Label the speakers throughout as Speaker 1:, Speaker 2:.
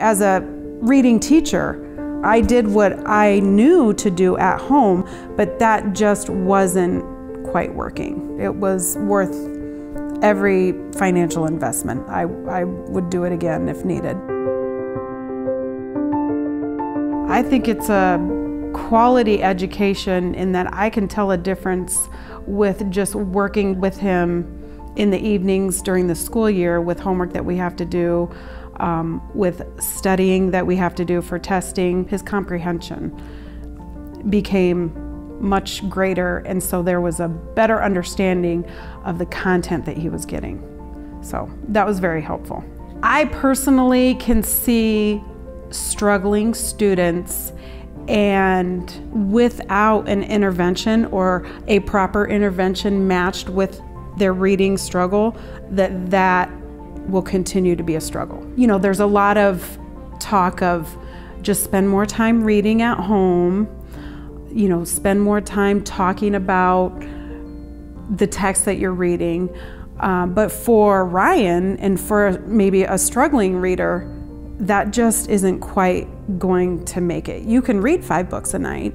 Speaker 1: As a reading teacher, I did what I knew to do at home, but that just wasn't quite working. It was worth every financial investment. I, I would do it again if needed. I think it's a quality education in that I can tell a difference with just working with him in the evenings during the school year with homework that we have to do, um, with studying that we have to do for testing, his comprehension became much greater, and so there was a better understanding of the content that he was getting. So that was very helpful. I personally can see struggling students and without an intervention or a proper intervention matched with their reading struggle, that that will continue to be a struggle. You know, there's a lot of talk of just spend more time reading at home, you know, spend more time talking about the text that you're reading. Uh, but for Ryan and for maybe a struggling reader, that just isn't quite going to make it. You can read five books a night,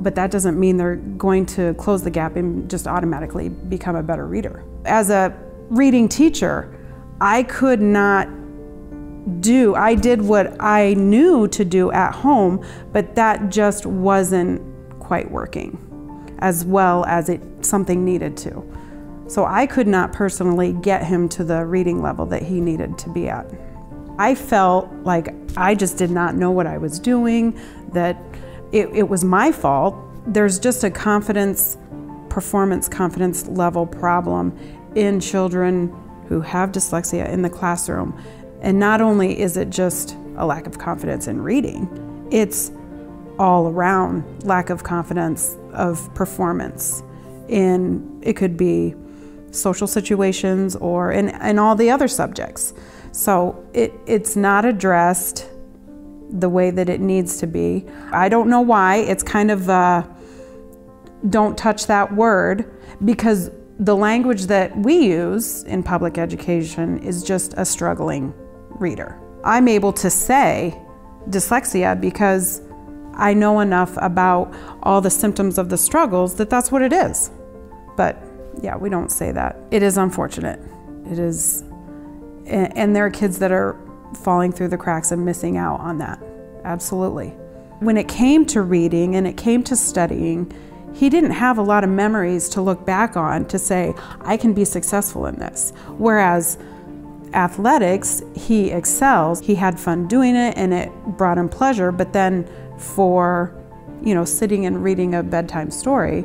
Speaker 1: but that doesn't mean they're going to close the gap and just automatically become a better reader. As a reading teacher, I could not do, I did what I knew to do at home, but that just wasn't quite working as well as it something needed to. So I could not personally get him to the reading level that he needed to be at. I felt like I just did not know what I was doing, that it, it was my fault. There's just a confidence, performance confidence level problem in children who have dyslexia in the classroom. And not only is it just a lack of confidence in reading, it's all around lack of confidence of performance in it could be social situations or in, in all the other subjects. So it, it's not addressed the way that it needs to be. I don't know why. It's kind of uh, don't touch that word because the language that we use in public education is just a struggling reader. I'm able to say dyslexia because I know enough about all the symptoms of the struggles that that's what it is. But yeah, we don't say that. It is unfortunate. It is, and there are kids that are falling through the cracks and missing out on that. Absolutely. When it came to reading and it came to studying, he didn't have a lot of memories to look back on to say, I can be successful in this. Whereas athletics, he excels. He had fun doing it and it brought him pleasure, but then for, you know, sitting and reading a bedtime story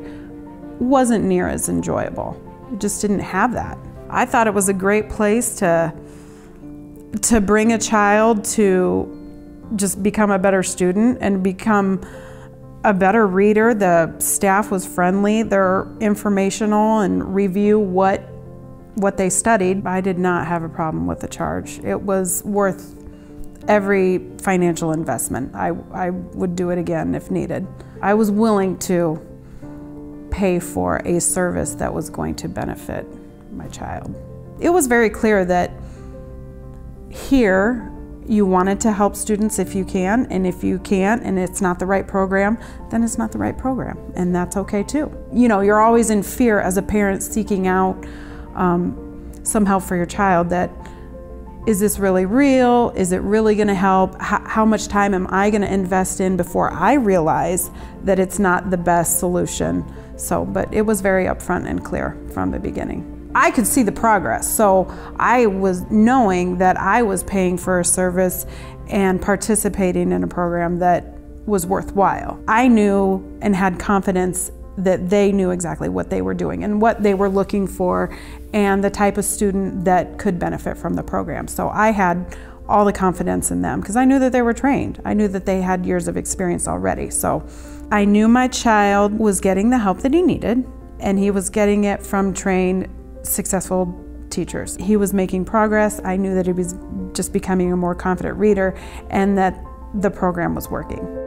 Speaker 1: wasn't near as enjoyable. It just didn't have that. I thought it was a great place to to bring a child to just become a better student and become a better reader. The staff was friendly. They're informational and review what what they studied. I did not have a problem with the charge. It was worth every financial investment. I, I would do it again if needed. I was willing to pay for a service that was going to benefit my child. It was very clear that here you wanted to help students if you can, and if you can't and it's not the right program, then it's not the right program, and that's okay too. You know, you're always in fear as a parent seeking out um, some help for your child that is this really real? Is it really going to help? H how much time am I going to invest in before I realize that it's not the best solution? So, but it was very upfront and clear from the beginning. I could see the progress. So I was knowing that I was paying for a service and participating in a program that was worthwhile. I knew and had confidence that they knew exactly what they were doing and what they were looking for and the type of student that could benefit from the program. So I had all the confidence in them because I knew that they were trained. I knew that they had years of experience already. So I knew my child was getting the help that he needed and he was getting it from trained successful teachers. He was making progress. I knew that he was just becoming a more confident reader and that the program was working.